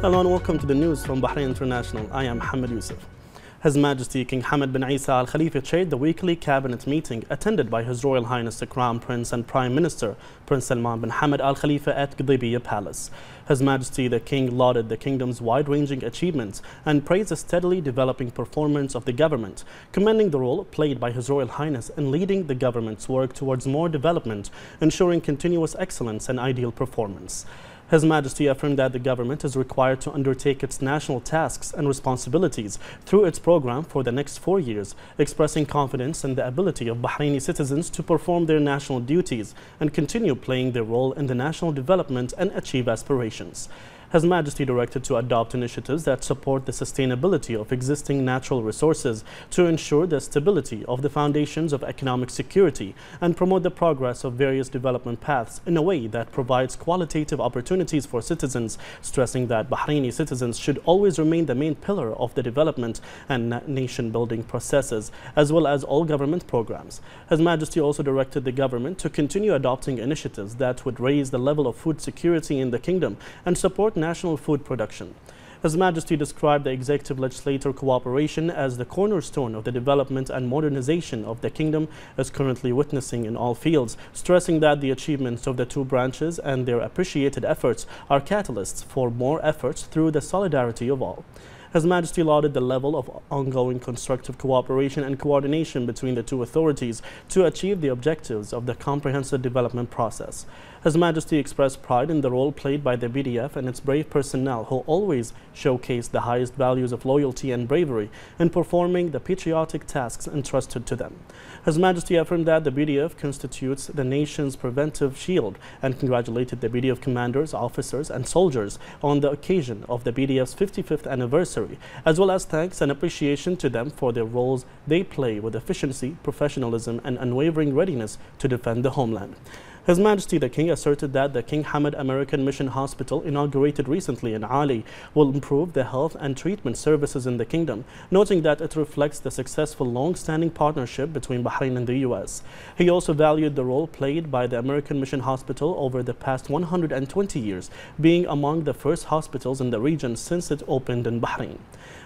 Hello and welcome to the news from Bahrain International. I am Mohammed Yusuf. His Majesty King Hamad bin Isa Al Khalifa chaired the weekly cabinet meeting attended by His Royal Highness the Crown Prince and Prime Minister Prince Salman bin Hamad Al Khalifa at Qudaybiya Palace. His Majesty the King lauded the kingdom's wide-ranging achievements and praised the steadily developing performance of the government, commending the role played by His Royal Highness in leading the government's work towards more development, ensuring continuous excellence and ideal performance. His Majesty affirmed that the government is required to undertake its national tasks and responsibilities through its program for the next four years, expressing confidence in the ability of Bahraini citizens to perform their national duties and continue playing their role in the national development and achieve aspirations. His Majesty directed to adopt initiatives that support the sustainability of existing natural resources to ensure the stability of the foundations of economic security and promote the progress of various development paths in a way that provides qualitative opportunities for citizens, stressing that Bahraini citizens should always remain the main pillar of the development and nation-building processes, as well as all government programs. His Majesty also directed the government to continue adopting initiatives that would raise the level of food security in the kingdom and support national food production. His Majesty described the executive legislator cooperation as the cornerstone of the development and modernization of the kingdom is currently witnessing in all fields, stressing that the achievements of the two branches and their appreciated efforts are catalysts for more efforts through the solidarity of all. His Majesty lauded the level of ongoing constructive cooperation and coordination between the two authorities to achieve the objectives of the comprehensive development process. His Majesty expressed pride in the role played by the BDF and its brave personnel who always showcase the highest values of loyalty and bravery in performing the patriotic tasks entrusted to them. His Majesty affirmed that the BDF constitutes the nation's preventive shield and congratulated the BDF commanders, officers and soldiers on the occasion of the BDF's 55th anniversary, as well as thanks and appreciation to them for their roles they play with efficiency, professionalism and unwavering readiness to defend the homeland. His Majesty the King asserted that the King Hamad American Mission Hospital, inaugurated recently in A'ali, will improve the health and treatment services in the kingdom, noting that it reflects the successful long-standing partnership between Bahrain and the U.S. He also valued the role played by the American Mission Hospital over the past 120 years, being among the first hospitals in the region since it opened in Bahrain.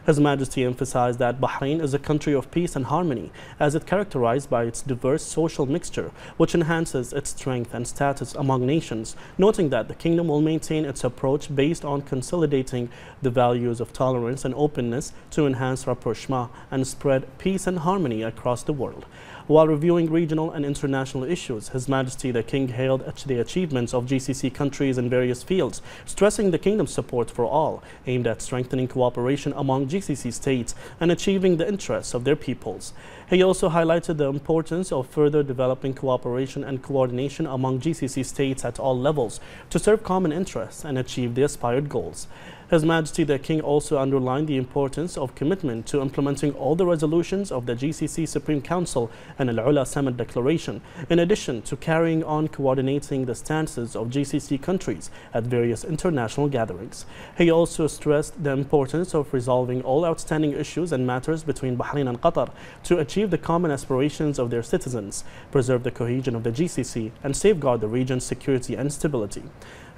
His Majesty emphasized that Bahrain is a country of peace and harmony, as it characterized by its diverse social mixture, which enhances its strength and status among nations, noting that the kingdom will maintain its approach based on consolidating the values of tolerance and openness to enhance rapprochement and spread peace and harmony across the world. While reviewing regional and international issues, His Majesty the King hailed the achievements of GCC countries in various fields, stressing the kingdom's support for all, aimed at strengthening cooperation among GCC states and achieving the interests of their peoples. He also highlighted the importance of further developing cooperation and coordination among GCC states at all levels to serve common interests and achieve the aspired goals. His Majesty the King also underlined the importance of commitment to implementing all the resolutions of the GCC Supreme Council and Al-Ula Summit Declaration, in addition to carrying on coordinating the stances of GCC countries at various international gatherings. He also stressed the importance of resolving all outstanding issues and matters between Bahrain and Qatar to achieve the common aspirations of their citizens, preserve the cohesion of the GCC, and safeguard the region's security and stability.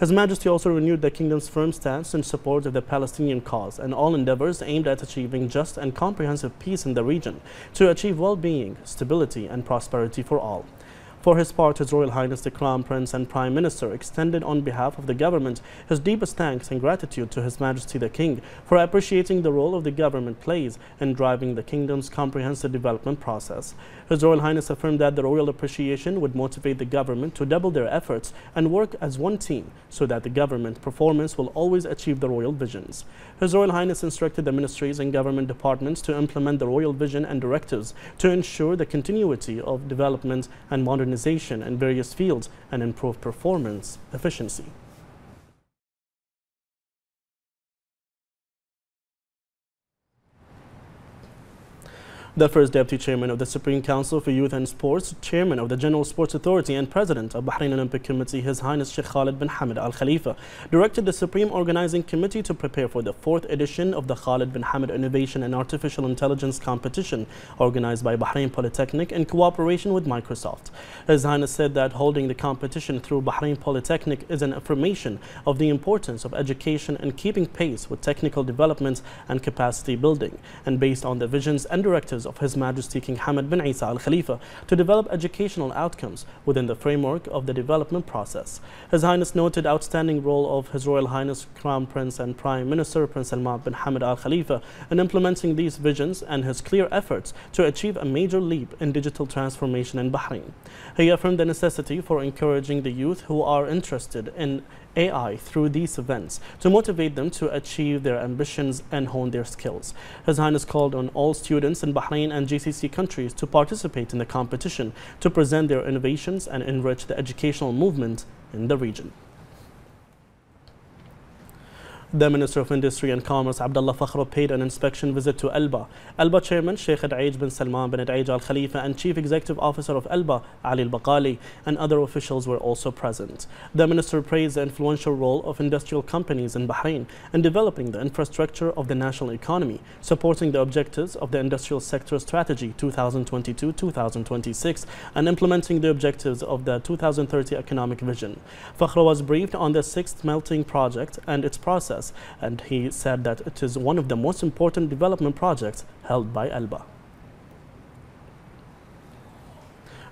His Majesty also renewed the kingdom's firm stance in support of the Palestinian cause and all endeavors aimed at achieving just and comprehensive peace in the region to achieve well-being, stability and prosperity for all. For his part, His Royal Highness the Crown Prince and Prime Minister extended on behalf of the government his deepest thanks and gratitude to His Majesty the King for appreciating the role of the government plays in driving the kingdom's comprehensive development process. His Royal Highness affirmed that the royal appreciation would motivate the government to double their efforts and work as one team so that the government performance will always achieve the royal visions. His Royal Highness instructed the ministries and government departments to implement the royal vision and directives to ensure the continuity of development and modernization in various fields and improve performance efficiency. The first Deputy Chairman of the Supreme Council for Youth and Sports, Chairman of the General Sports Authority and President of Bahrain Olympic Committee, His Highness Sheikh Khalid bin Hamad Al Khalifa, directed the Supreme Organizing Committee to prepare for the fourth edition of the Khalid bin Hamad Innovation and Artificial Intelligence Competition organized by Bahrain Polytechnic in cooperation with Microsoft. His Highness said that holding the competition through Bahrain Polytechnic is an affirmation of the importance of education and keeping pace with technical developments and capacity building, and based on the visions and directives of His Majesty King Hamad bin Isa Al Khalifa to develop educational outcomes within the framework of the development process. His Highness noted outstanding role of His Royal Highness Crown Prince and Prime Minister Prince Salman bin Hamad Al Khalifa in implementing these visions and his clear efforts to achieve a major leap in digital transformation in Bahrain. He affirmed the necessity for encouraging the youth who are interested in AI through these events to motivate them to achieve their ambitions and hone their skills. His Highness called on all students in Bahrain and GCC countries to participate in the competition to present their innovations and enrich the educational movement in the region. The Minister of Industry and Commerce, Abdullah Fakhro, paid an inspection visit to Alba. Alba Chairman Sheikh Adaij bin Salman bin Adaij Al Khalifa and Chief Executive Officer of Alba, Ali Al Baqali, and other officials were also present. The Minister praised the influential role of industrial companies in Bahrain in developing the infrastructure of the national economy, supporting the objectives of the Industrial Sector Strategy 2022 2026, and implementing the objectives of the 2030 Economic Vision. Fakhro was briefed on the sixth melting project and its process and he said that it is one of the most important development projects held by ALBA.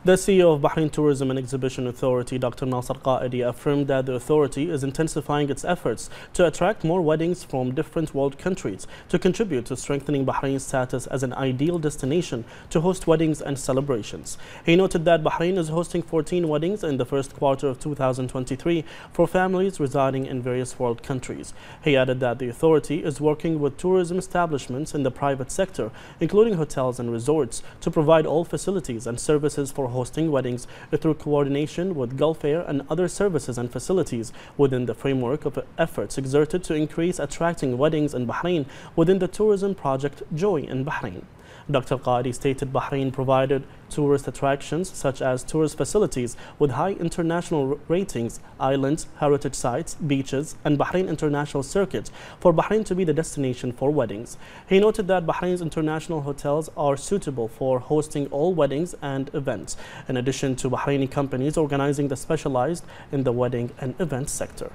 The CEO of Bahrain Tourism and Exhibition Authority, Dr. Nasser Qaidi, affirmed that the authority is intensifying its efforts to attract more weddings from different world countries to contribute to strengthening Bahrain's status as an ideal destination to host weddings and celebrations. He noted that Bahrain is hosting 14 weddings in the first quarter of 2023 for families residing in various world countries. He added that the authority is working with tourism establishments in the private sector, including hotels and resorts, to provide all facilities and services for hosting weddings through coordination with Gulf Air and other services and facilities within the framework of efforts exerted to increase attracting weddings in Bahrain within the tourism project Joy in Bahrain. Dr. Qaidi stated Bahrain provided tourist attractions such as tourist facilities with high international ratings, islands, heritage sites, beaches, and Bahrain International Circuit for Bahrain to be the destination for weddings. He noted that Bahrain's international hotels are suitable for hosting all weddings and events, in addition to Bahraini companies organizing the specialized in the wedding and event sector.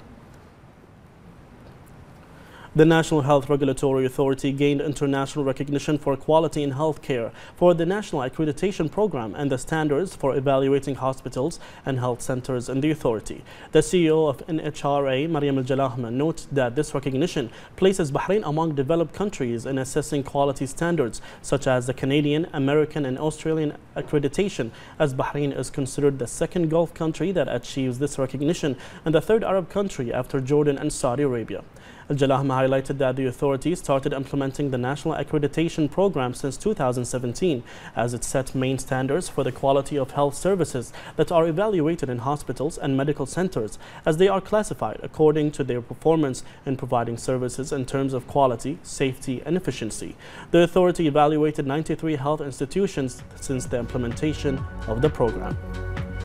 The National Health Regulatory Authority gained international recognition for quality in healthcare for the National Accreditation Program and the standards for evaluating hospitals and health centers in the authority. The CEO of NHRA, Mariam Al-Jalahma, notes that this recognition places Bahrain among developed countries in assessing quality standards such as the Canadian, American and Australian accreditation as Bahrain is considered the second Gulf country that achieves this recognition and the third Arab country after Jordan and Saudi Arabia. Al-Jalahma highlighted that the authority started implementing the national accreditation program since 2017 as it set main standards for the quality of health services that are evaluated in hospitals and medical centers as they are classified according to their performance in providing services in terms of quality, safety and efficiency. The authority evaluated 93 health institutions since the implementation of the program.